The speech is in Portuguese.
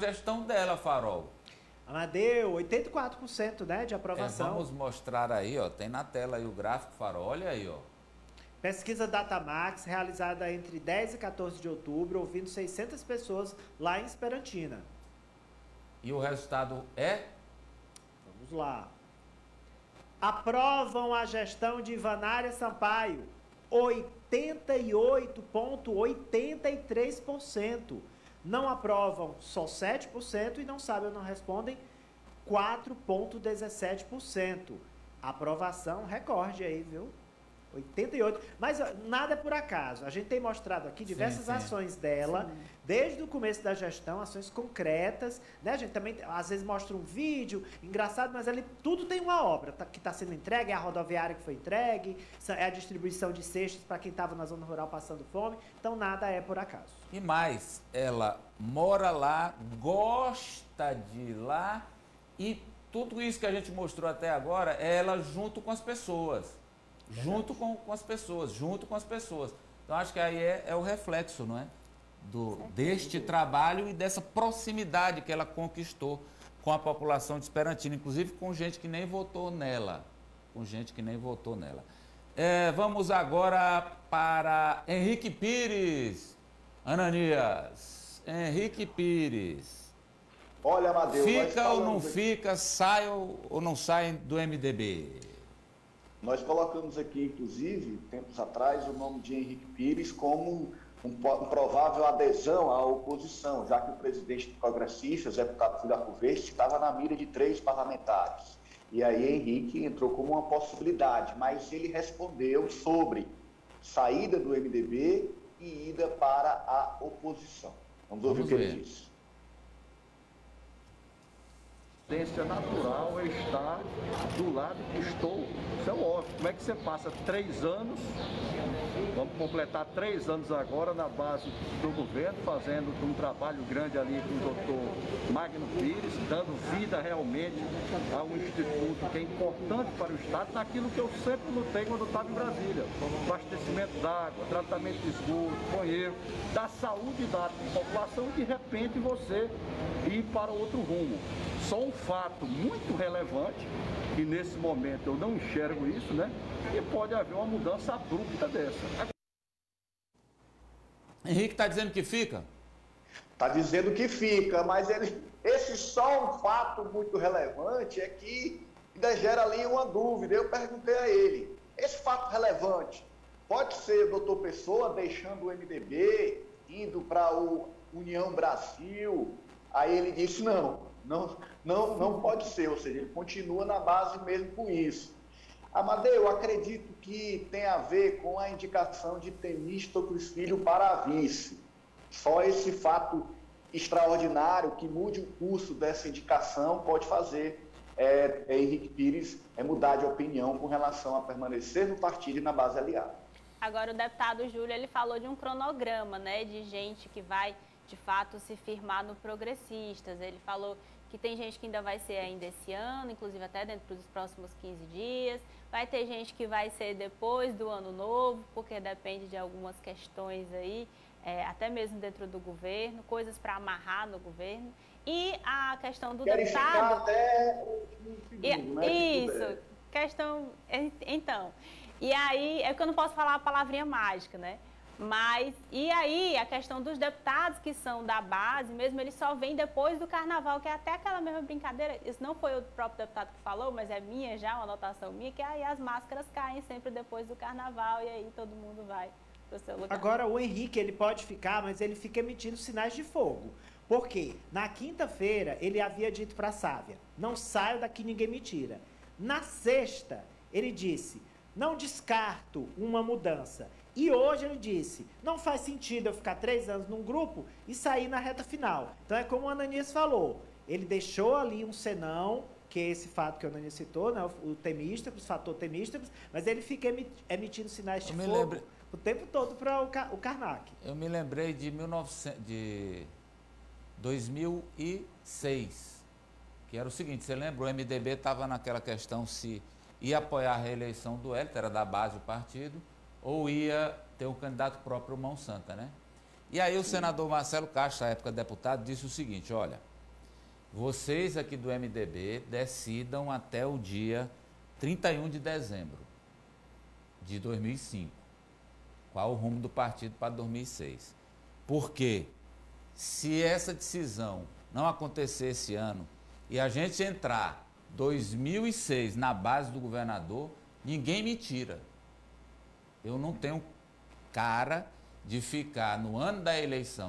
gestão dela, Farol. Amadeu, 84% né, de aprovação. É, vamos mostrar aí, ó. Tem na tela aí o gráfico, Farol. Olha aí, ó. Pesquisa Datamax, realizada entre 10 e 14 de outubro, ouvindo 600 pessoas lá em Esperantina. E o resultado é? Vamos lá. Aprovam a gestão de Ivanária Sampaio. 88,83%. Não aprovam só 7% e não sabem ou não respondem 4,17%. Aprovação recorde aí, viu? 88. Mas nada é por acaso. A gente tem mostrado aqui diversas sim, sim. ações dela, sim. desde o começo da gestão, ações concretas. Né? A gente também, às vezes, mostra um vídeo engraçado, mas ali tudo tem uma obra tá, que está sendo entregue, é a rodoviária que foi entregue, é a distribuição de cestas para quem estava na zona rural passando fome. Então, nada é por acaso. E mais, ela mora lá, gosta de ir lá e tudo isso que a gente mostrou até agora é ela junto com as pessoas junto com, com as pessoas, junto com as pessoas. Então acho que aí é, é o reflexo, não é? Do, deste trabalho e dessa proximidade que ela conquistou com a população de Esperantina, inclusive com gente que nem votou nela. Com gente que nem votou nela. É, vamos agora para Henrique Pires. Ananias. Henrique Pires. Olha, Amadeu. Fica ou não fica, sai ou não sai do MDB? Nós colocamos aqui, inclusive, tempos atrás, o nome de Henrique Pires como um, provável adesão à oposição, já que o presidente do Progressistas, deputado Filipe Verde, estava na mira de três parlamentares. E aí Henrique entrou como uma possibilidade, mas ele respondeu sobre saída do MDB e ida para a oposição. Vamos ouvir o que ver. ele disse tendência natural é estar do lado que estou. Isso é óbvio. Como é que você passa três anos, vamos completar três anos agora na base do governo, fazendo um trabalho grande ali com o doutor Magno Pires, dando vida realmente a um instituto que é importante para o Estado, naquilo que eu sempre lutei quando estava em Brasília. Abastecimento d'água, tratamento de esgoto, banheiro, da saúde da população e de repente você ir para outro rumo. Só um fato muito relevante, que nesse momento eu não enxergo isso, né? E pode haver uma mudança abrupta dessa. Henrique está dizendo que fica? Está dizendo que fica, mas ele, esse só um fato muito relevante é que ainda gera ali uma dúvida. Eu perguntei a ele, esse fato relevante pode ser o doutor Pessoa deixando o MDB, indo para o União Brasil? Aí ele disse, não, não, não, não pode ser, ou seja, ele continua na base mesmo com isso. Amadeu, eu acredito que tem a ver com a indicação de Temístocles Filho para vice. Só esse fato extraordinário que mude o curso dessa indicação pode fazer é, é Henrique Pires é mudar de opinião com relação a permanecer no partido e na base aliada. Agora o deputado Júlio ele falou de um cronograma, né, de gente que vai de fato se firmar no progressistas. Ele falou que tem gente que ainda vai ser ainda esse ano, inclusive até dentro dos próximos 15 dias. Vai ter gente que vai ser depois do ano novo, porque depende de algumas questões aí, é, até mesmo dentro do governo, coisas para amarrar no governo. E a questão do Querem deputado. Até o segundo, né, Isso, questão. Então. E aí, é que eu não posso falar a palavrinha mágica, né? Mas, e aí, a questão dos deputados que são da base, mesmo eles só vêm depois do carnaval, que é até aquela mesma brincadeira. Isso não foi o próprio deputado que falou, mas é minha já, uma anotação minha, que aí as máscaras caem sempre depois do carnaval e aí todo mundo vai pro seu lugar. Agora, o Henrique, ele pode ficar, mas ele fica emitindo sinais de fogo. Porque na quinta-feira ele havia dito para a Sávia: não saio daqui, ninguém me tira. Na sexta, ele disse: não descarto uma mudança. E hoje ele disse: não faz sentido eu ficar três anos num grupo e sair na reta final. Então é como o Ananias falou: ele deixou ali um senão, que é esse fato que o Ananias citou, né, o temísticos, o fator temísticos, mas ele fica emitindo sinais de fogo o tempo todo para o, o Karnak. Eu me lembrei de, 1900, de 2006, que era o seguinte: você lembra? O MDB estava naquela questão se ia apoiar a reeleição do Hélio, era da base do partido ou ia ter um candidato próprio Mão Santa, né? E aí o senador Marcelo Castro, na época deputado, disse o seguinte, olha, vocês aqui do MDB decidam até o dia 31 de dezembro de 2005 qual o rumo do partido para 2006. Porque se essa decisão não acontecer esse ano e a gente entrar 2006 na base do governador, ninguém me tira. Eu não tenho cara de ficar no ano da eleição